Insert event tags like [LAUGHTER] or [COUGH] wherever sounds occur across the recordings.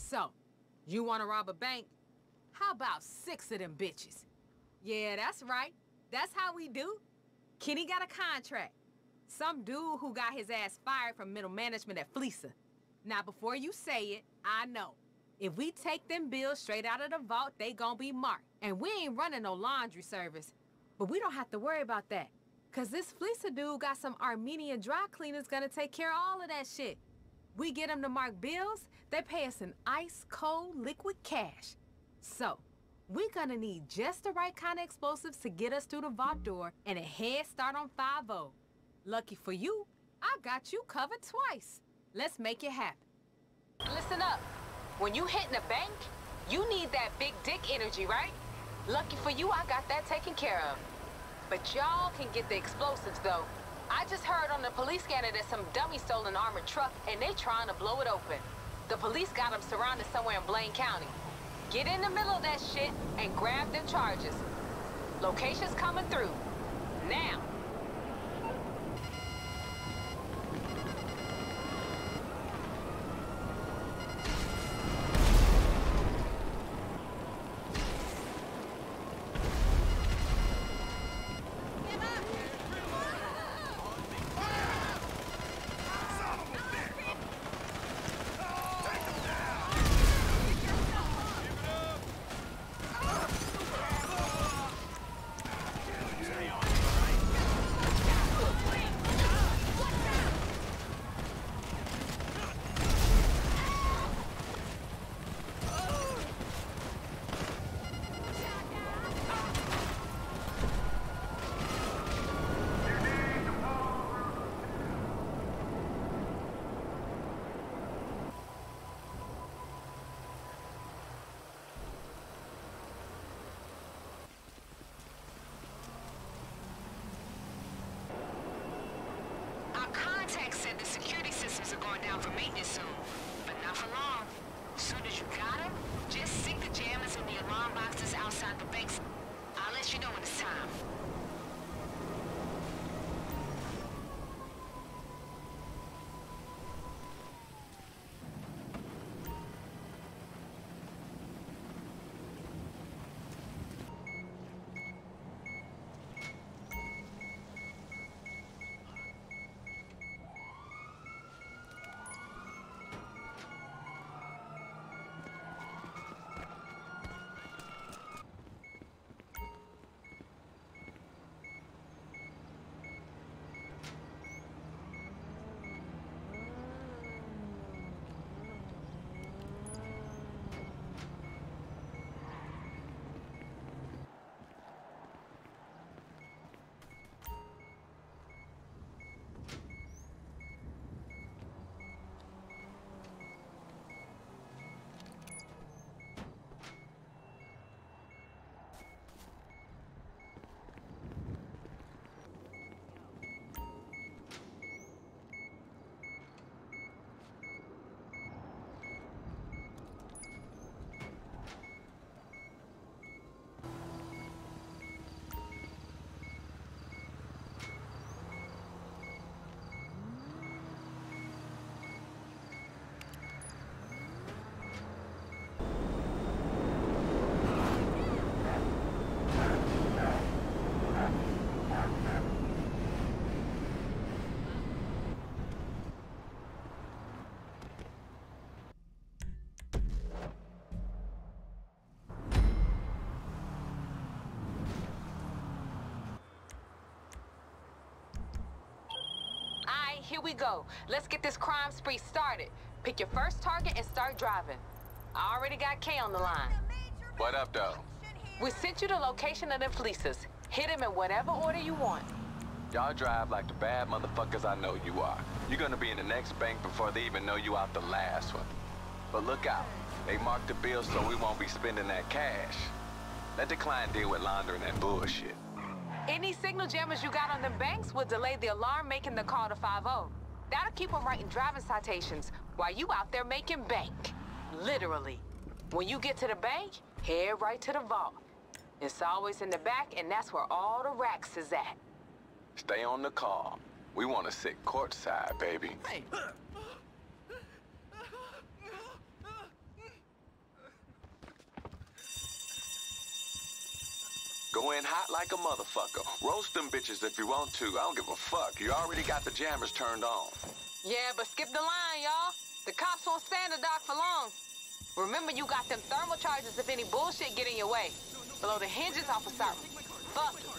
So, you want to rob a bank? How about six of them bitches? Yeah, that's right. That's how we do. Kenny got a contract. Some dude who got his ass fired from middle management at Fleeca. Now, before you say it, I know. If we take them bills straight out of the vault, they gonna be marked. And we ain't running no laundry service. But we don't have to worry about that. Cause this Fleeca dude got some Armenian dry cleaners gonna take care of all of that shit. We get them to mark bills, they pay us in ice cold liquid cash. So, we gonna need just the right kind of explosives to get us through the vault door and a head start on 5-0. Lucky for you, I got you covered twice. Let's make it happen. Listen up. When you hitting a bank, you need that big dick energy, right? Lucky for you, I got that taken care of. But y'all can get the explosives, though. I just heard on the police scanner that some dummy stole an armored truck, and they trying to blow it open. The police got them surrounded somewhere in Blaine County. Get in the middle of that shit and grab them charges. Location's coming through. Down for maintenance soon, but not for long. Soon as you got them, just stick the jammers in the alarm boxes outside the banks. I'll let you know when it's time. Here we go. Let's get this crime spree started. Pick your first target and start driving. I already got K on the line. What up, though? We sent you the location of the Fleecas. Hit them in whatever order you want. Y'all drive like the bad motherfuckers I know you are. You're gonna be in the next bank before they even know you out the last one. But look out. They marked the bill so we won't be spending that cash. Let the client deal with laundering that bullshit. Any signal jammers you got on them banks will delay the alarm making the call to 5-0. That'll keep them writing driving citations while you out there making bank. Literally. When you get to the bank, head right to the vault. It's always in the back, and that's where all the racks is at. Stay on the call. We want to sit courtside, baby. Go in hot like a motherfucker. Roast them bitches if you want to. I don't give a fuck. You already got the jammers turned on. Yeah, but skip the line, y'all. The cops won't stand the dock for long. Remember, you got them thermal charges if any bullshit get in your way. Blow the hinges off a siren. Fuck it.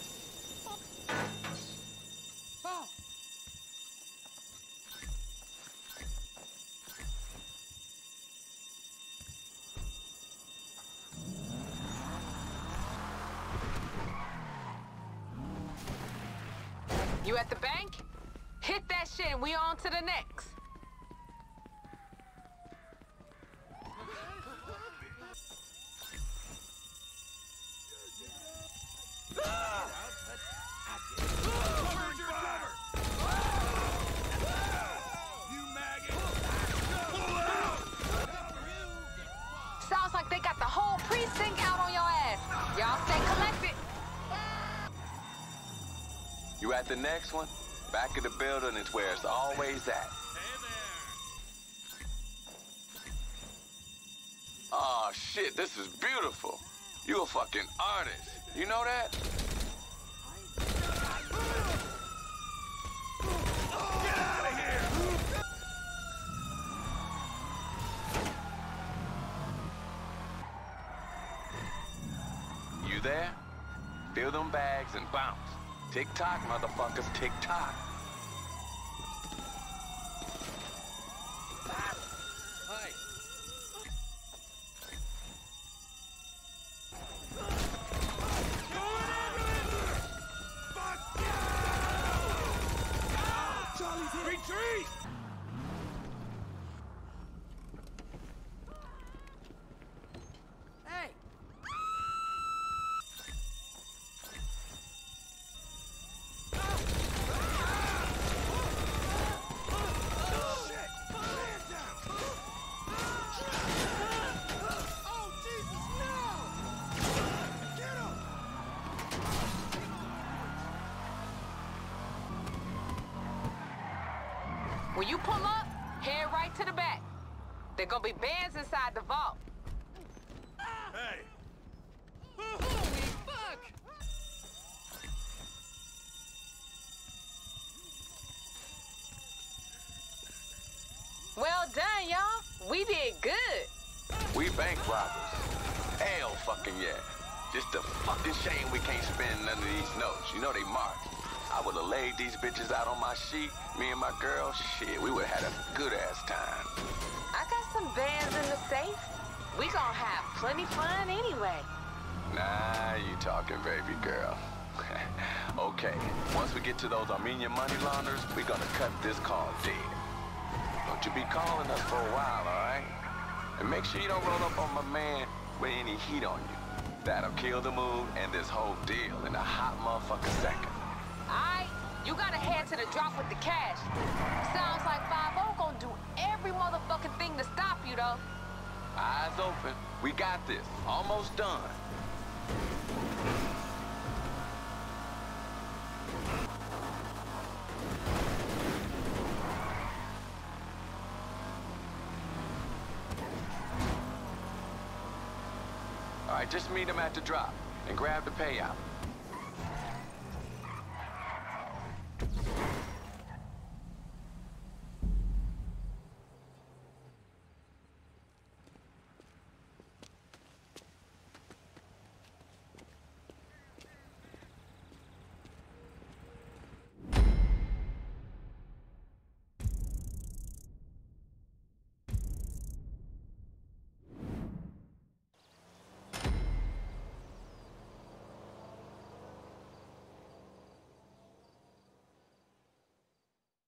You at the bank? Hit that shit and we on to the next. At the next one? Back of the building is where it's always at. Oh shit, this is beautiful. You a fucking artist. You know that? You there? Fill them bags and bounce. Tick tock, motherfuckers, tick tock. Retreat! When you pull up, head right to the back. There gonna be bands inside the vault. Hey! Holy fuck! Well done, y'all. We did good. We bank robbers. Hell fucking yeah. Just a fucking shame we can't spend none of these notes. You know they marked. I would have laid these bitches out on my sheet, me and my girl. Shit, we would have had a good ass time. I got some bands in the safe. We gonna have plenty fun anyway. Nah, you talking, baby girl. [LAUGHS] okay, once we get to those Armenian money launderers, we gonna cut this call dead. Don't you be calling us for a while, all right? And make sure you don't roll up on my man with any heat on you. That'll kill the mood and this whole deal in a hot motherfucking second. Alright, you gotta head to the drop with the cash. Sounds like 5 gonna do every motherfucking thing to stop you, though. Eyes open. We got this. Almost done. All right, just meet him at the drop and grab the payout.